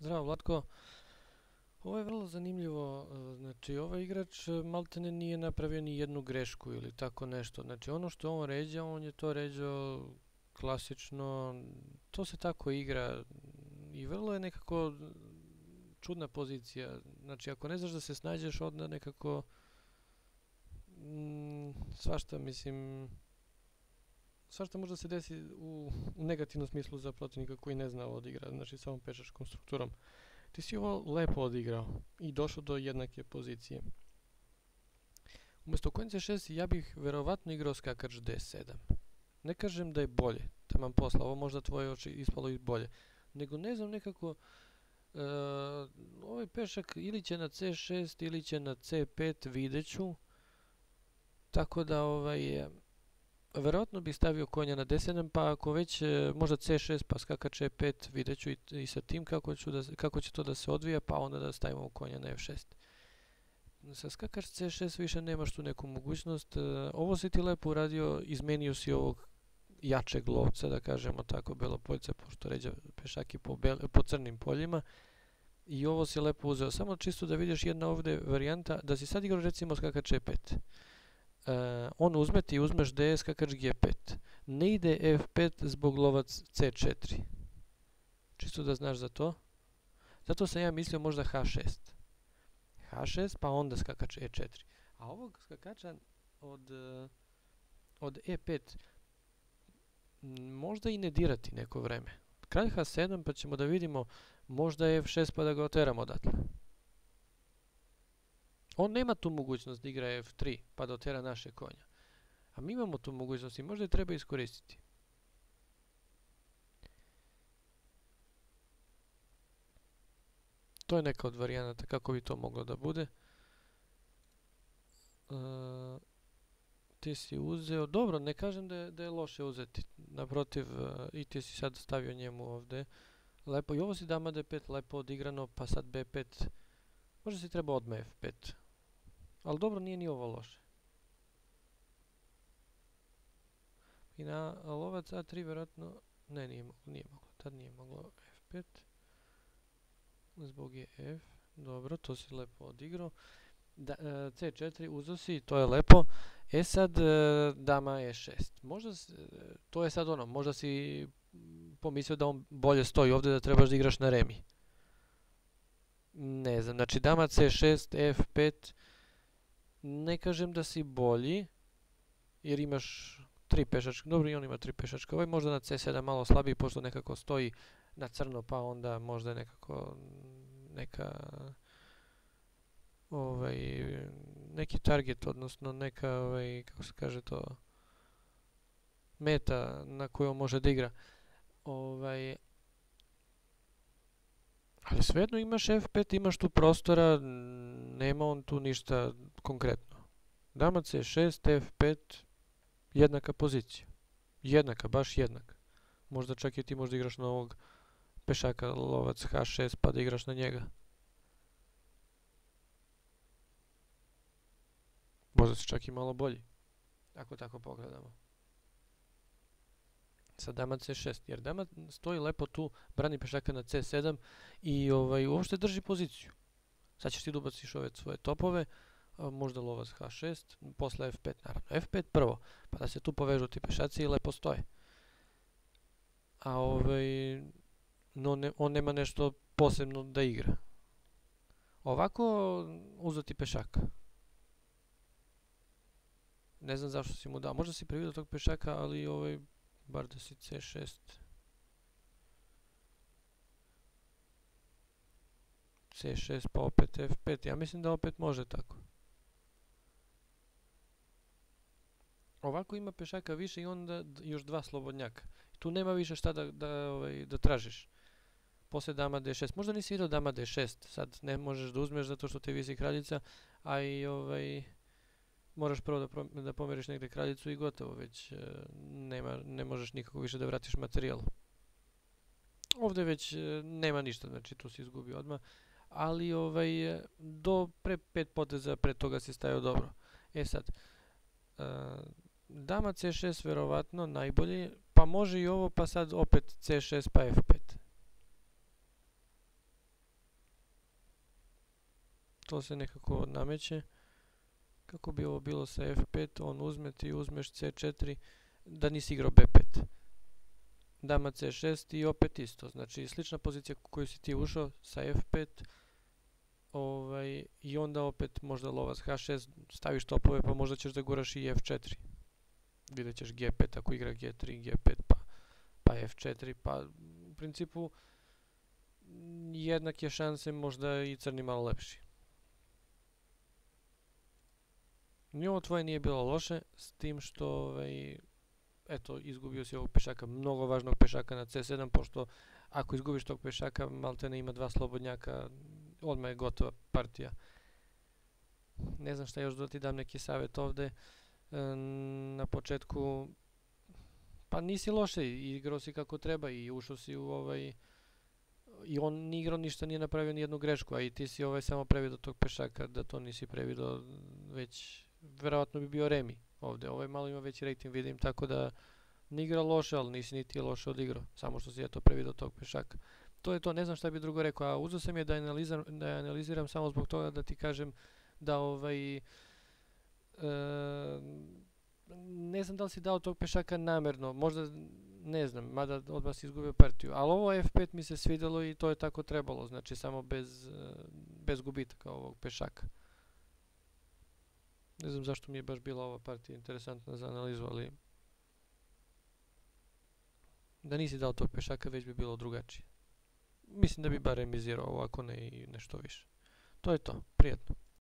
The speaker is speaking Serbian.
Zdravo Vlatko. Ovo je vrlo zanimljivo, e, znači ovaj igrač e, maltene nije napravio ni jednu grešku ili tako nešto. Znači ono što on ređa, on je to ređao klasično, to se tako igra i vrlo je nekako čudna pozicija. Znači ako ne znaš da se snađeš, onda nekako mm, svašta mislim svašta možda se desi u, u negativnom smislu za protivnika koji ne zna odigra, znači samo pešačkom strukturom. Ti si ovo lepo odigrao i došao do jednake pozicije. Umesto konjice 6 ja bih verovatno igrao skakač D7. Ne kažem da je bolje, taman posla, ovo možda tvoje oči ispalo i bolje. Nego ne znam nekako, uh, ovaj pešak ili će na C6 ili će na C5, videću. Tako da ovaj, verovatno bih stavio konja na d7, pa ako već e, možda c6 pa skakač e5, vidjet ću i, i sa tim kako, ću da, kako će to da se odvija, pa onda da stavimo konja na f6. Sa skakač c6 više nemaš tu neku mogućnost. E, ovo si ti lepo uradio, izmenio si ovog jačeg lovca, da kažemo tako, belopoljca, pošto ređa pešaki po, bel, po crnim poljima. I ovo si lepo uzeo. Samo čisto da vidiš jedna ovde varijanta, da si sad igrao recimo skakač e5 uh, on uzme, ti uzmeš ds kakač g5. Ne ide f5 zbog lovac c4. Čisto da znaš za to. Zato sam ja mislio možda h6. h6 pa onda skakač e4. A ovog skakača od, uh, od e5 možda i ne dirati neko vreme. Kralj h7 pa ćemo da vidimo možda f6 pa da ga oteramo odatle. On nema tu mogućnost da igra F3 pa da otera naše konja. A mi imamo tu mogućnost i možda je treba iskoristiti. To je neka od varijanata kako bi to moglo da bude. Uh, ti si uzeo, dobro, ne kažem da je, da je loše uzeti, naprotiv, uh, i ti si sad stavio njemu ovde, lepo, i ovo si dama D5, lepo odigrano, pa sad B5, možda si treba odmah F5, Ali dobro, nije ni ovo loše. I na lovac A3 vjerojatno... Ne, nije moglo, nije moglo. Tad nije moglo F5. Zbog je F. Dobro, to si lepo odigrao. Da, e, C4 uzeo si, to je lepo. E sad, e, dama E6. Možda, to je sad ono, možda si pomislio da on bolje stoji ovde, da trebaš da igraš na remi. Ne znam, znači dama C6, F5, ne kažem da si bolji, jer imaš tri pešačka, dobro i on ima tri pešačka, ovaj možda na C7 malo slabiji, pošto nekako stoji na crno, pa onda možda nekako neka ovaj, neki target, odnosno neka, ovaj, kako se kaže to, meta na kojoj može da igra. Ovaj, ali svejedno imaš F5, imaš tu prostora, nema on tu ništa konkretno. Dama C6, F5, jednaka pozicija. Jednaka, baš jednaka. Možda čak i ti možda igraš na ovog pešaka lovac H6 pa da igraš na njega. Možda si čak i malo bolji. Ako tako pogledamo. Sa dama C6, jer dama stoji lepo tu, brani pešaka na C7 i ovaj, uopšte drži poziciju. Sad ćeš ti da ubaciš ove svoje topove, možda lovac H6, posle F5 naravno. F5 prvo, pa da se tu povežu ti pešaci i lepo stoje. A ovaj, no, ne, on nema nešto posebno da igra. Ovako uzeti pešaka. Ne znam zašto si mu dao. Možda si previdio tog pešaka, ali ovaj, bar da si C6 C6 pa opet F5. Ja mislim da opet može tako. Ovako ima pešaka više i onda još dva slobodnjaka. Tu nema više šta da, da, ovaj, da tražiš. Posle dama D6. Možda nisi vidio dama D6. Sad ne možeš da uzmeš zato što te visi kraljica, a i ovaj, moraš prvo da, da pomeriš negde kraljicu i gotovo, već e, nema, ne možeš nikako više da vratiš materijal. Ovde već e, nema ništa, znači tu si izgubio odmah ali ovaj, do pre pet poteza pre toga si stajao dobro. E sad, dama C6 verovatno najbolje, pa može i ovo, pa sad opet C6 pa F5. to se nekako nameće. Kako bi ovo bilo sa F5, on uzme, ti uzmeš C4, da nisi igrao B5. Dama C6 i opet isto. Znači slična pozicija koju si ti ušao sa F5, ovaj, i onda opet možda lovac H6, staviš topove pa možda ćeš da guraš i F4. Vidjet ćeš G5 ako igra G3, G5 pa, pa F4, pa u principu jednake šanse možda i crni malo lepši. Ni ovo tvoje nije bilo loše, s tim što ovaj, eto, izgubio si ovog pešaka, mnogo važnog pešaka na C7, pošto ako izgubiš tog pešaka, maltene ima dva slobodnjaka, odmah je gotova partija. Ne znam šta još da ti dam neki savjet ovde. na početku, pa nisi loše, igrao si kako treba i ušao si u ovaj, i on ni igrao ništa, nije napravio ni jednu grešku, a i ti si ovaj samo previdio tog pešaka, da to nisi previdio, već verovatno bi bio Remi ovde. Ovaj malo ima veći rating, vidim, tako da ne igra loše, ali nisi niti loše odigrao, samo što si eto previdio tog pešaka to je to, ne znam šta bi drugo rekao, a uzeo sam je da analiziram, da analiziram samo zbog toga da ti kažem da ovaj e, ne znam da li si dao tog pešaka namerno, možda ne znam, mada odmah si izgubio partiju, ali ovo F5 mi se svidelo i to je tako trebalo, znači samo bez, bez gubitaka ovog pešaka. Ne znam zašto mi je baš bila ova partija interesantna za analizu, ali da nisi dao tog pešaka već bi bilo drugačije mislim da bi barem izirao ovako ne i nešto više. To je to, prijetno.